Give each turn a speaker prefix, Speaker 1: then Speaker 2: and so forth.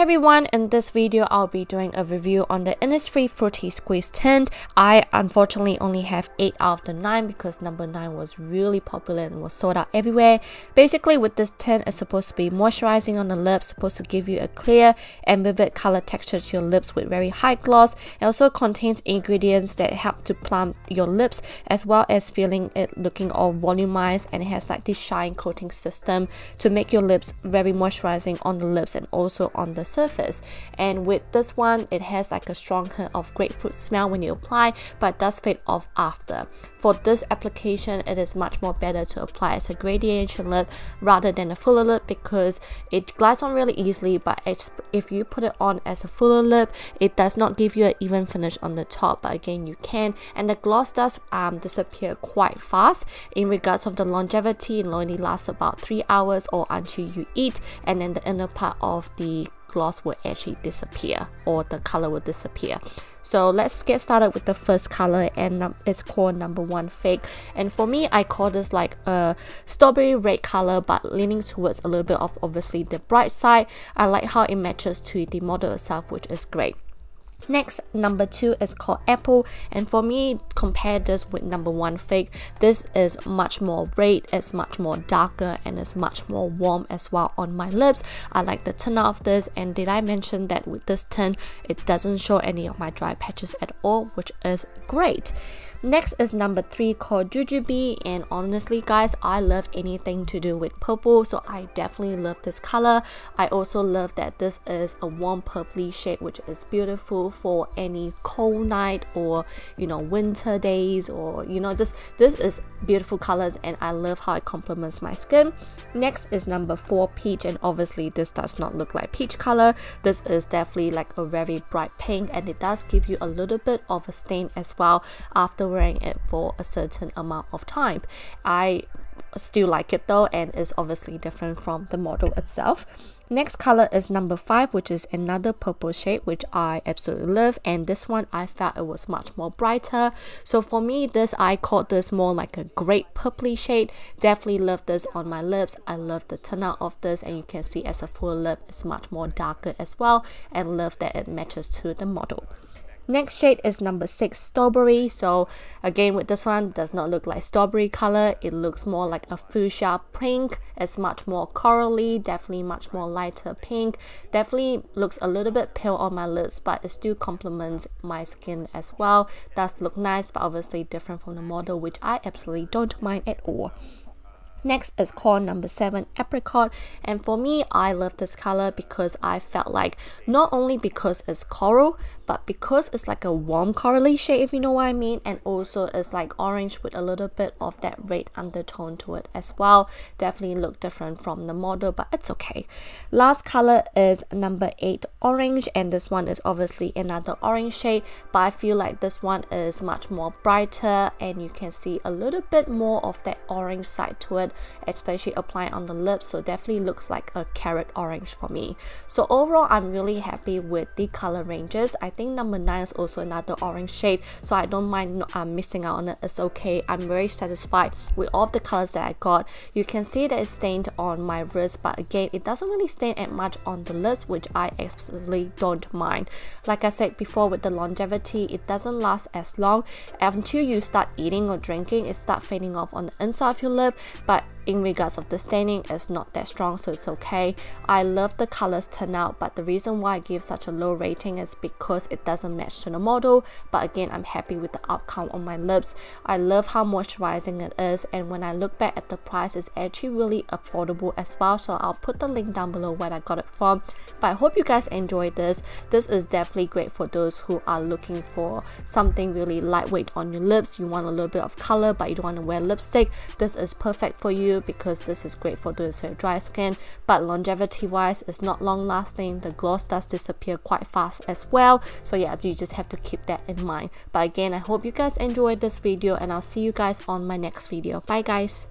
Speaker 1: Hey everyone, in this video I'll be doing a review on the Innisfree Fruity Squeeze tint. I unfortunately only have 8 out of the 9 because number 9 was really popular and was sold out everywhere. Basically with this tint it's supposed to be moisturizing on the lips, supposed to give you a clear and vivid color texture to your lips with very high gloss. It also contains ingredients that help to plump your lips as well as feeling it looking all volumized and it has like this shine coating system to make your lips very moisturizing on the lips and also on the the surface. And with this one it has like a strong hint of grapefruit smell when you apply but does fade off after. For this application it is much more better to apply as a gradation lip rather than a fuller lip because it glides on really easily but if you put it on as a fuller lip it does not give you an even finish on the top but again you can. And the gloss does um, disappear quite fast. In regards of the longevity it only lasts about three hours or until you eat and then the inner part of the gloss will actually disappear or the color will disappear. So let's get started with the first color and it's called number one fig. And for me I call this like a strawberry red color but leaning towards a little bit of obviously the bright side. I like how it matches to the model itself which is great Next, number two is called Apple, and for me, compare this with number one fig. This is much more red, it's much more darker, and it's much more warm as well on my lips. I like the tint of this, and did I mention that with this tint, it doesn't show any of my dry patches at all, which is great. Next is number three called Jujube and honestly guys I love anything to do with purple so I definitely love this color. I also love that this is a warm purpley shade which is beautiful for any cold night or you know winter days or you know just this is beautiful colors and I love how it complements my skin. Next is number four peach and obviously this does not look like peach color. This is definitely like a very bright pink and it does give you a little bit of a stain as well after wearing it for a certain amount of time. I still like it though and is obviously different from the model itself. Next color is number 5 which is another purple shade which I absolutely love and this one I felt it was much more brighter. So for me this I called this more like a great purpley shade. Definitely love this on my lips. I love the turnout of this and you can see as a full lip it's much more darker as well and love that it matches to the model. Next shade is number 6 strawberry. So again with this one does not look like strawberry color. It looks more like a fuchsia pink. It's much more corally, definitely much more lighter pink. Definitely looks a little bit pale on my lips but it still complements my skin as well. Does look nice but obviously different from the model which I absolutely don't mind at all. Next is called number 7 apricot and for me I love this color because I felt like not only because it's coral but because it's like a warm corally shade if you know what I mean and also it's like orange with a little bit of that red undertone to it as well definitely look different from the model but it's okay. Last color is number 8 orange and this one is obviously another orange shade but I feel like this one is much more brighter and you can see a little bit more of that orange side to it especially applying on the lips so definitely looks like a carrot orange for me. So overall I'm really happy with the color ranges. I think number 9 is also another orange shade so I don't mind um, missing out on it. It's okay. I'm very satisfied with all the colors that I got. You can see that it's stained on my wrist but again it doesn't really stain as much on the lips which I absolutely don't mind. Like I said before with the longevity it doesn't last as long. Until you start eating or drinking it starts fading off on the inside of your lip but in regards of the staining it's not that strong so it's okay. I love the colors turn out but the reason why i give such a low rating is because it doesn't match to the model. But again i'm happy with the outcome on my lips. I love how moisturizing it is and when i look back at the price it's actually really affordable as well. So i'll put the link down below where i got it from. But i hope you guys enjoyed this. This is definitely great for those who are looking for something really lightweight on your lips. You want a little bit of color but you don't want to wear lipstick. This is perfect for you because this is great for who have dry skin but longevity wise it's not long lasting. The gloss does disappear quite fast as well. So yeah you just have to keep that in mind. But again I hope you guys enjoyed this video and I'll see you guys on my next video. Bye guys